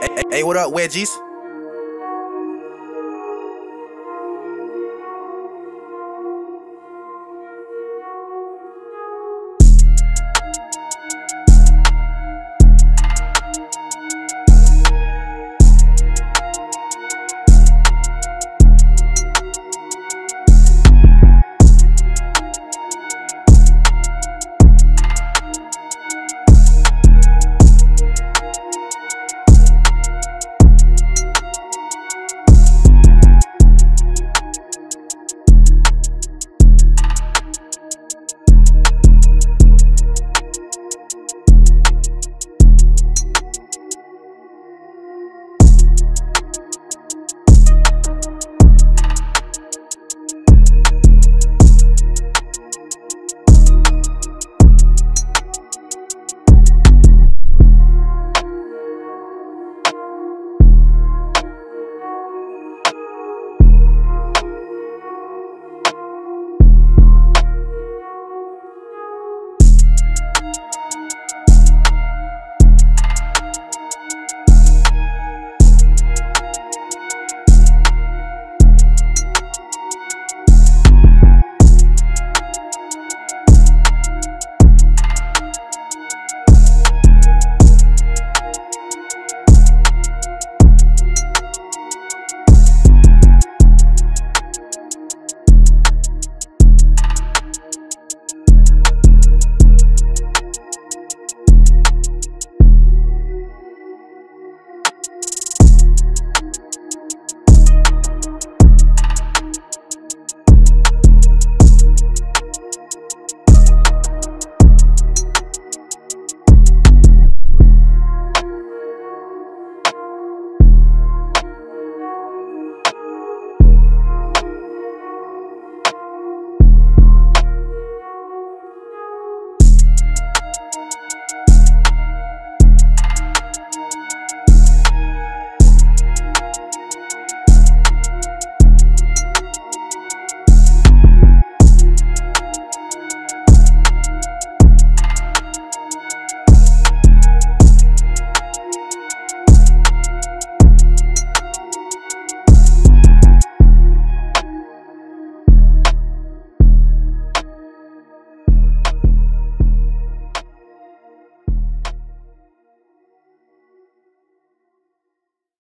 Hey, what up, wedgies?